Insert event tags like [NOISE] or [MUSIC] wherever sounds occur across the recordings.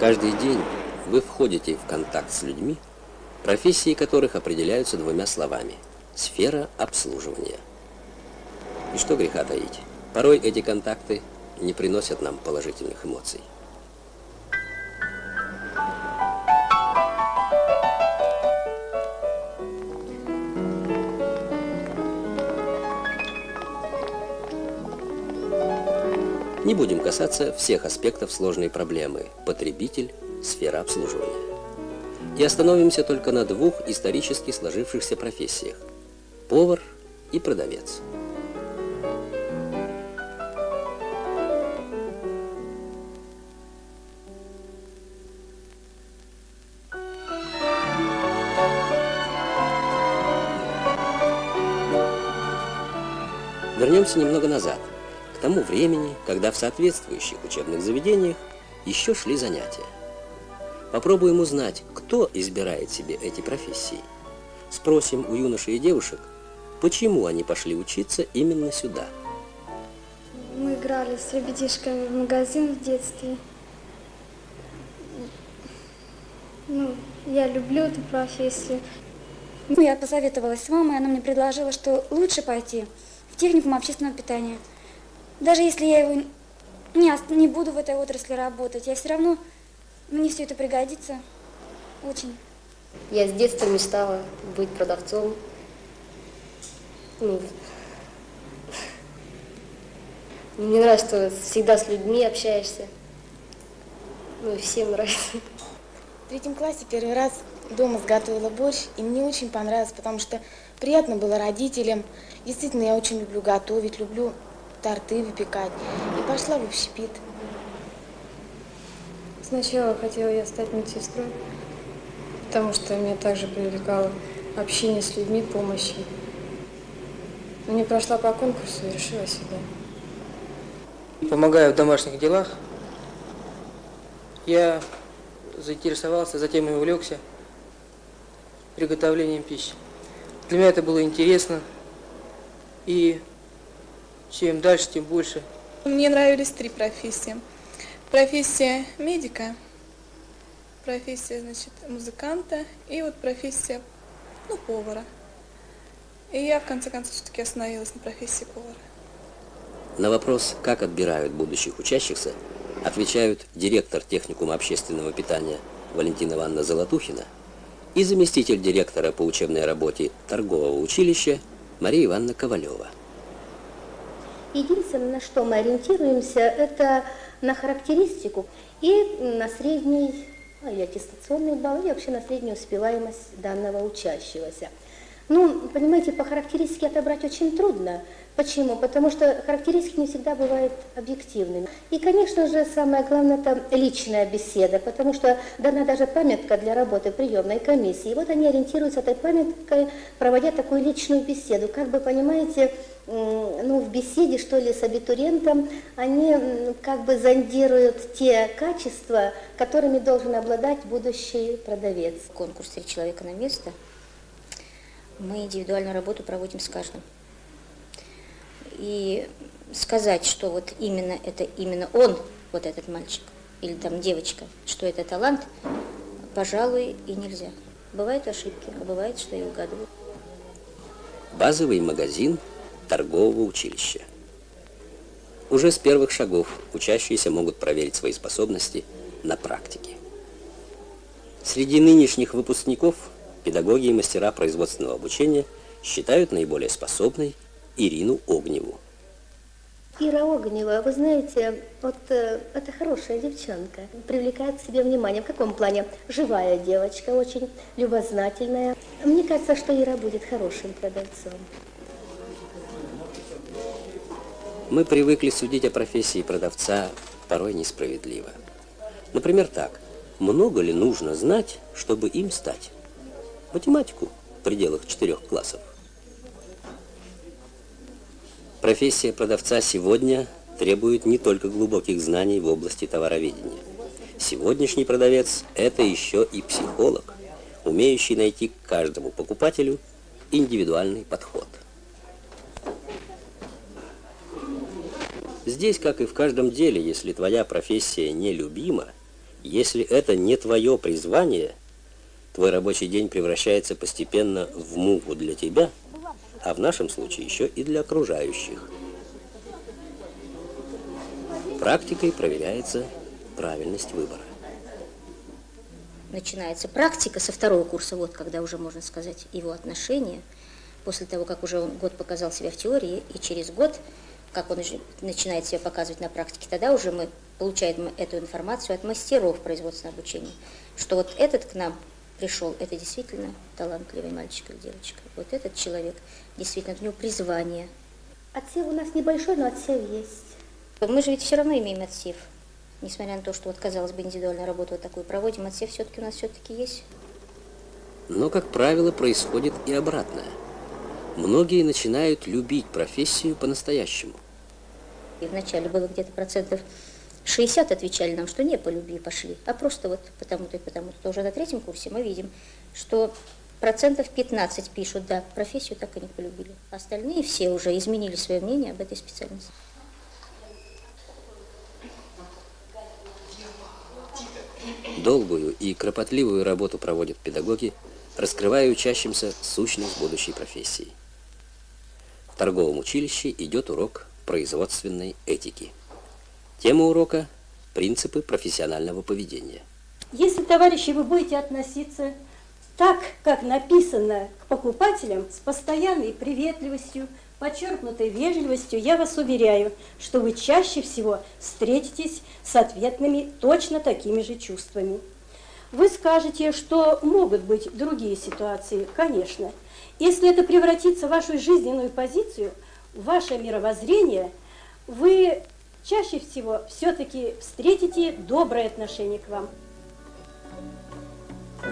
Каждый день вы входите в контакт с людьми, профессии которых определяются двумя словами – сфера обслуживания. И что греха таить, порой эти контакты не приносят нам положительных эмоций. Не будем касаться всех аспектов сложной проблемы – потребитель, сфера обслуживания. И остановимся только на двух исторически сложившихся профессиях – повар и продавец. Вернемся немного назад, к тому времени, когда в соответствующих учебных заведениях еще шли занятия. Попробуем узнать, кто избирает себе эти профессии. Спросим у юношей и девушек, почему они пошли учиться именно сюда. Мы играли с ребятишками в магазин в детстве. Ну, я люблю эту профессию. Ну, я посоветовалась с мамой, она мне предложила, что лучше пойти в техникум общественного питания. Даже если я его не, не буду в этой отрасли работать, я все равно мне все это пригодится очень. Я с детства мечтала быть продавцом. Ну, мне нравится, что всегда с людьми общаешься. Ну, и всем нравится. В третьем классе первый раз дома сготовила борщ, и мне очень понравилось, потому что приятно было родителям. Действительно, я очень люблю готовить, люблю торты выпекать. И пошла в общепит. Сначала хотела я стать медсестрой, потому что меня также привлекало общение с людьми, помощи. Но не прошла по конкурсу и решила себя. Помогаю в домашних делах. Я заинтересовался, затем и увлекся приготовлением пищи. Для меня это было интересно. И чем дальше, тем больше. Мне нравились три профессии профессия медика, профессия, значит, музыканта и вот профессия, ну, повара. И я, в конце концов, все-таки остановилась на профессии повара. На вопрос, как отбирают будущих учащихся, отвечают директор техникума общественного питания Валентина Ивановна Золотухина и заместитель директора по учебной работе торгового училища Мария Ивановна Ковалева. Единственное, на что мы ориентируемся, это на характеристику и на средний или аттестационный балл, и вообще на среднюю успеваемость данного учащегося. Ну, понимаете, по характеристике отобрать очень трудно. Почему? Потому что характеристики не всегда бывают объективными. И, конечно же, самое главное – это личная беседа, потому что дана даже памятка для работы приемной комиссии. И вот они ориентируются этой памяткой, проводя такую личную беседу. Как бы, понимаете, ну, в беседе, что ли, с абитуриентом, они как бы зондируют те качества, которыми должен обладать будущий продавец. В конкурсе «Человека на место» мы индивидуальную работу проводим с каждым. И сказать, что вот именно это именно он, вот этот мальчик, или там девочка, что это талант, пожалуй, и нельзя. Бывают ошибки, а бывает, что и угадывают. Базовый магазин – торгового училища. Уже с первых шагов учащиеся могут проверить свои способности на практике. Среди нынешних выпускников педагоги и мастера производственного обучения считают наиболее способной Ирину Огневу. Ира Огнева, вы знаете, вот э, это хорошая девчонка, привлекает к себе внимание. В каком плане? Живая девочка, очень любознательная. Мне кажется, что Ира будет хорошим продавцом. Мы привыкли судить о профессии продавца порой несправедливо. Например, так. Много ли нужно знать, чтобы им стать? Математику в пределах четырех классов. Профессия продавца сегодня требует не только глубоких знаний в области товароведения. Сегодняшний продавец – это еще и психолог, умеющий найти к каждому покупателю индивидуальный подход. Здесь, как и в каждом деле, если твоя профессия нелюбима, Если это не твое призвание, твой рабочий день превращается постепенно в муку для тебя, а в нашем случае еще и для окружающих. Практикой проверяется правильность выбора. Начинается практика со второго курса, вот когда уже можно сказать его отношения, после того, как уже он год показал себя в теории, и через год, как он уже начинает себя показывать на практике, тогда уже мы получаем эту информацию от мастеров производственного обучения, что вот этот к нам пришел, это действительно талантливый мальчик или девочка. Вот этот человек, действительно, у него призвание. Отсев у нас небольшой, но отсев есть. Мы же ведь все равно имеем отсев. Несмотря на то, что вот, казалось бы, индивидуальную работу вот такую проводим, отсев все-таки у нас все-таки есть. Но, как правило, происходит и обратное. Многие начинают любить профессию по-настоящему. И вначале было где-то процентов 60 отвечали нам, что не по любви пошли, а просто вот потому-то и потому-то. Уже на третьем курсе мы видим, что процентов 15 пишут, да, профессию так и не полюбили. Остальные все уже изменили свое мнение об этой специальности. Долгую и кропотливую работу проводят педагоги, раскрывая учащимся сущность будущей профессии. В торговом училище идет урок производственной этики. Тема урока – принципы профессионального поведения. Если, товарищи, вы будете относиться так, как написано к покупателям, с постоянной приветливостью, подчеркнутой вежливостью, я вас уверяю, что вы чаще всего встретитесь с ответными точно такими же чувствами. Вы скажете, что могут быть другие ситуации, конечно. Если это превратится в вашу жизненную позицию, в ваше мировоззрение, вы чаще всего все-таки встретите доброе отношение к вам.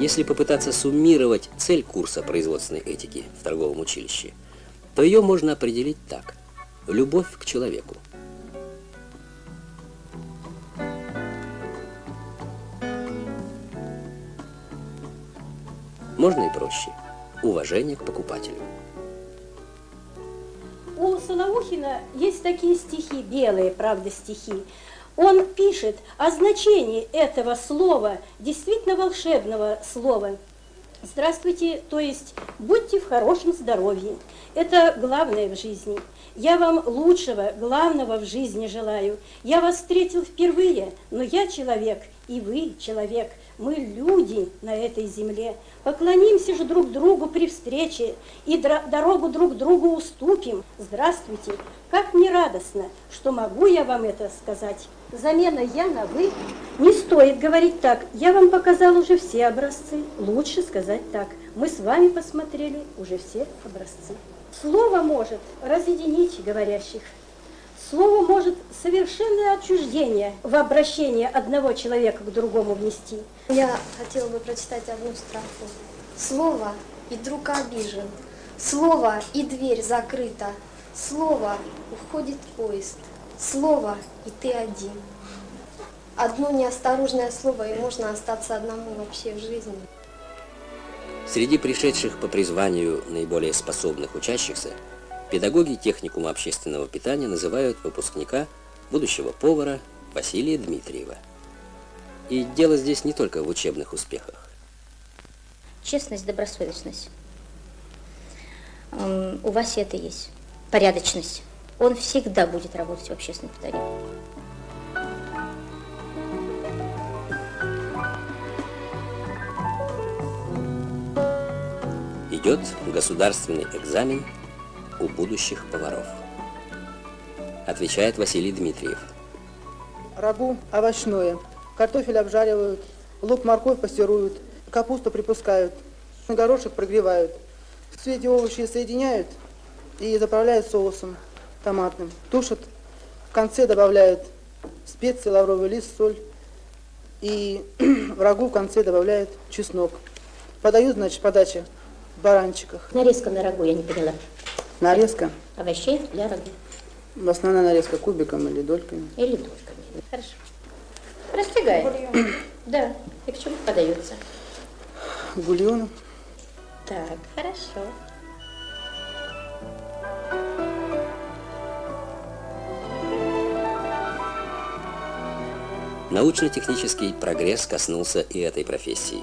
Если попытаться суммировать цель курса производственной этики в торговом училище – то ее можно определить так. Любовь к человеку. Можно и проще. Уважение к покупателю. У Солоухина есть такие стихи, белые, правда, стихи. Он пишет о значении этого слова, действительно волшебного слова. Здравствуйте, то есть будьте в хорошем здоровье. Это главное в жизни. Я вам лучшего, главного в жизни желаю. Я вас встретил впервые, но я человек, и вы человек. Мы люди на этой земле. Поклонимся же друг другу при встрече и дорогу друг другу уступим. Здравствуйте. Как мне радостно, что могу я вам это сказать. Замена «я» на «вы». Не стоит говорить так. Я вам показал уже все образцы. Лучше сказать так. Мы с вами посмотрели уже все образцы. Слово может разъединить говорящих. Слово может совершенное отчуждение в обращение одного человека к другому внести. Я хотела бы прочитать одну строфу. Слово и друг обижен, слово и дверь закрыта, слово уходит поезд, слово и ты один. Одно неосторожное слово, и можно остаться одному вообще в жизни. Среди пришедших по призванию наиболее способных учащихся педагоги техникума общественного питания называют выпускника будущего повара Василия Дмитриева. И дело здесь не только в учебных успехах. Честность, добросовестность. У Васи это есть. Порядочность. Он всегда будет работать в общественном питании. Идет государственный экзамен у будущих поваров. Отвечает Василий Дмитриев. Рагу овощное. Картофель обжаривают, лук, морковь пастеруют, капусту припускают, горошек прогревают. Все эти овощи соединяют и заправляют соусом томатным. Тушат, в конце добавляют специи, лавровый лист, соль. И [CLEARS THROAT] в рагу в конце добавляют чеснок. Подают, значит, подача баранчиках. Нарезка на рагу, я не поняла. Нарезка? Овощей для рагу. Основная нарезка кубиком или дольками? Или дольками. Хорошо. Распрягаем. Да. И к чему подается? Бульоном. Так, хорошо. Научно-технический прогресс коснулся и этой профессии.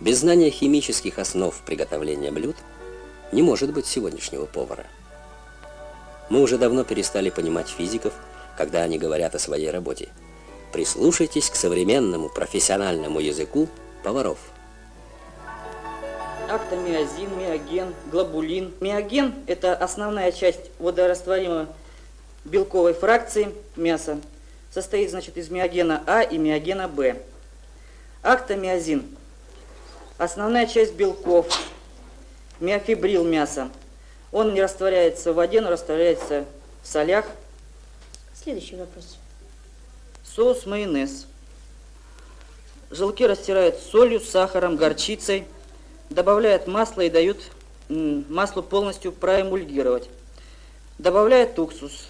Без знания химических основ приготовления блюд не может быть сегодняшнего повара. Мы уже давно перестали понимать физиков, когда они говорят о своей работе. Прислушайтесь к современному профессиональному языку поваров. Актомиозин, миоген, глобулин. Миоген – это основная часть водорастворимой белковой фракции мяса. Состоит, значит, из миогена А и миогена Б. Актомиозин – основная часть белков, миофибрил мяса. Он не растворяется в воде, но растворяется в солях. Следующий вопрос. Соус майонез. Желки растирают солью, сахаром, горчицей, добавляют масло и дают маслу полностью проэмульгировать. Добавляют уксус.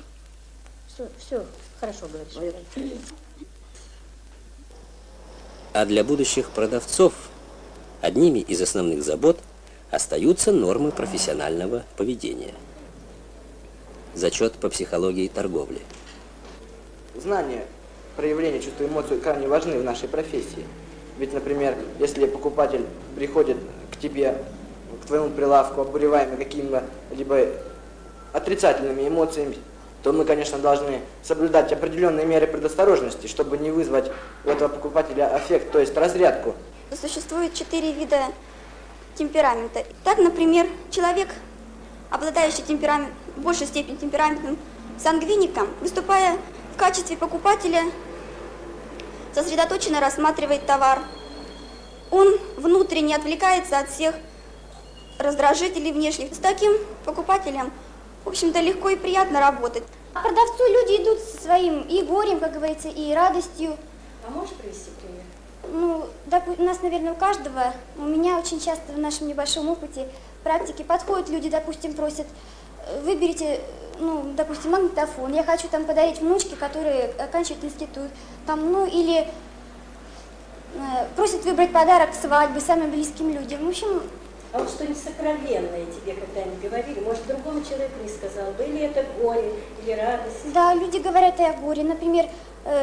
Все, все хорошо говоришь. А для будущих продавцов одними из основных забот остаются нормы профессионального поведения. Зачет по психологии торговли. Знания проявления чувства эмоций крайне важны в нашей профессии. Ведь, например, если покупатель приходит к тебе, к твоему прилавку, обуреваемый какими-либо отрицательными эмоциями, то мы, конечно, должны соблюдать определенные меры предосторожности, чтобы не вызвать у этого покупателя аффект, то есть разрядку. Существует четыре вида темперамента. Так, например, человек, обладающий темперамент, в большей степени темпераментом сангвиником, выступая в качестве покупателя, сосредоточенно рассматривает товар. Он внутренне отвлекается от всех раздражителей внешних. С таким покупателем, в общем-то, легко и приятно работать. А продавцу люди идут со своим и горем, как говорится, и радостью. А можешь привести пример? Ну, так у нас, наверное, у каждого, у меня очень часто в нашем небольшом опыте практики подходят люди, допустим, просят, «Э, выберите, ну, допустим, магнитофон, я хочу там подарить внучке, которые оканчивают институт, там, ну, или э, просят выбрать подарок свадьбы самым близким людям. В общем, а вот что-нибудь сокровенное тебе когда-нибудь говорили? Может, другому человеку не сказал бы? Или это горе, или радость? Да, люди говорят и о горе. Например,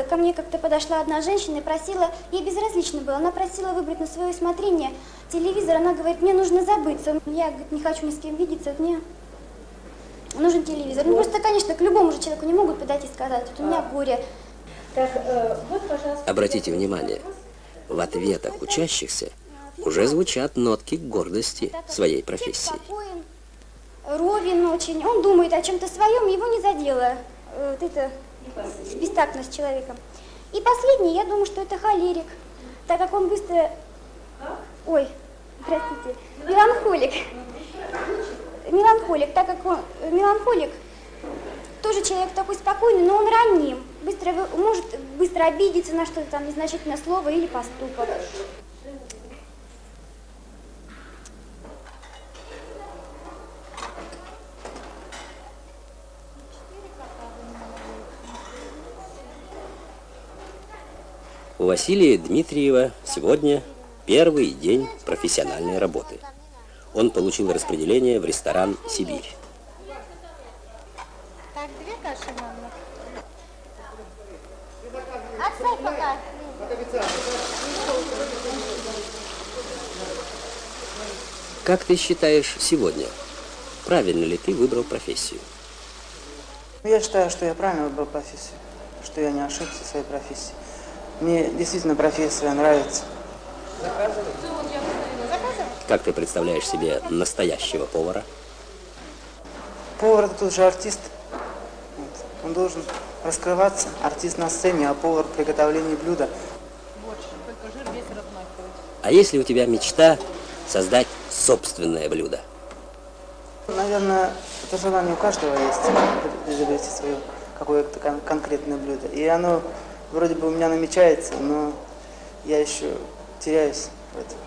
ко мне как-то подошла одна женщина и просила, ей безразлично было, она просила выбрать на свое усмотрение телевизор. Она говорит, мне нужно забыться. Я говорит, не хочу ни с кем видеться, мне нужен телевизор. Ну, просто, конечно, к любому же человеку не могут подойти и сказать, вот у меня горе. Так, э, вот, пожалуйста. Обратите внимание, в ответах учащихся уже звучат нотки гордости своей профессии. Спокоен, ровен очень, он думает о чем-то своем, его не задело э, вот это бестактность человека. И последний, я думаю, что это холерик, так как он быстро... Ой, простите, меланхолик. Меланхолик, так как он... Меланхолик тоже человек такой спокойный, но он ранним. Быстро, может быстро обидеться на что-то там, незначительное слово или поступок. У Василия Дмитриева сегодня первый день профессиональной работы. Он получил распределение в ресторан «Сибирь». Так, две каши, мама. Отставь пока. Как ты считаешь сегодня, правильно ли ты выбрал профессию? Я считаю, что я правильно выбрал профессию, что я не ошибся в своей профессии. Мне действительно профессия нравится. Как ты представляешь себе настоящего повара? Повар это тот же артист. Он должен раскрываться, артист на сцене, а повар в приготовлении блюда. А если у тебя мечта создать собственное блюдо? Наверное, это желание у каждого есть, изобрести свое какое-то кон конкретное блюдо. И оно вроде бы у меня намечается, но я еще теряюсь в этом,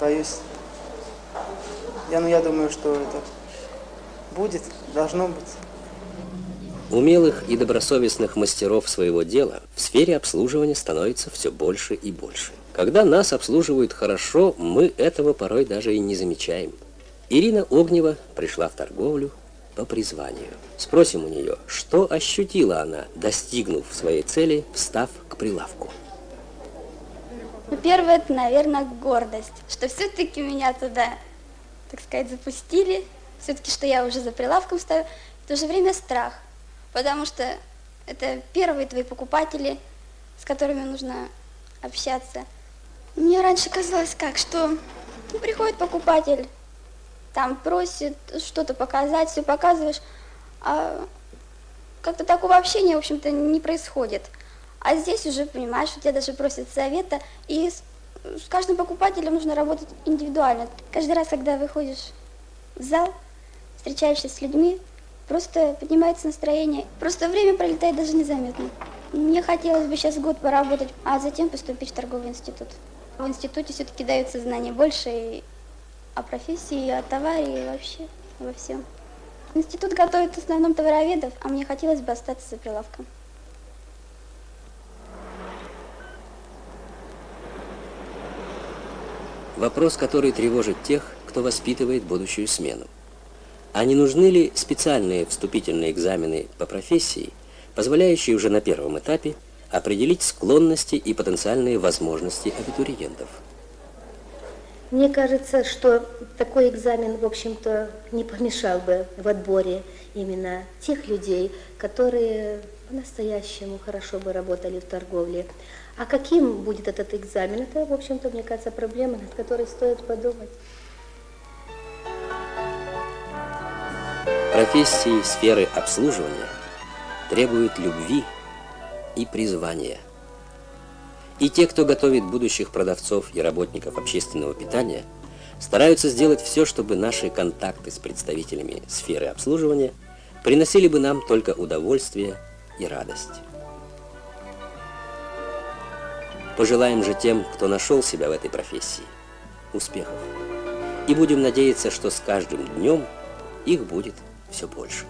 боюсь. Я, ну, я думаю, что это будет, должно быть. Умелых и добросовестных мастеров своего дела в сфере обслуживания становится все больше и больше. Когда нас обслуживают хорошо, мы этого порой даже и не замечаем. Ирина Огнева пришла в торговлю по призванию. Спросим у нее, что ощутила она, достигнув своей цели, встав к прилавку. Первое, это, наверное, гордость, что все-таки меня туда, так сказать, запустили, все-таки, что я уже за прилавком стою, в то же время страх, потому что это первые твои покупатели, с которыми нужно общаться. Мне раньше казалось как, что ну, приходит покупатель, там просит что-то показать, все показываешь, а как-то такого общения, в общем-то, не происходит. А здесь уже, понимаешь, у тебя даже просят совета, и с, с каждым покупателем нужно работать индивидуально. Каждый раз, когда выходишь в зал, встречаешься с людьми, просто поднимается настроение. Просто время пролетает даже незаметно. Мне хотелось бы сейчас год поработать, а затем поступить в торговый институт. В институте все-таки даются знания больше и о профессии, и о товаре, и вообще во всем. Институт готовит в основном товароведов, а мне хотелось бы остаться за прилавком. Вопрос, который тревожит тех, кто воспитывает будущую смену. А не нужны ли специальные вступительные экзамены по профессии, позволяющие уже на первом этапе определить склонности и потенциальные возможности абитуриентов? Мне кажется, что такой экзамен, в общем-то, не помешал бы в отборе именно тех людей, которые по-настоящему хорошо бы работали в торговле. А каким будет этот экзамен, это, в общем-то, мне кажется, проблема, над которой стоит подумать. Профессии сферы обслуживания требуют любви и призвания. И те, кто готовит будущих продавцов и работников общественного питания, стараются сделать все, чтобы наши контакты с представителями сферы обслуживания приносили бы нам только удовольствие и радость. Пожелаем же тем, кто нашел себя в этой профессии, успехов. И будем надеяться, что с каждым днем их будет все больше.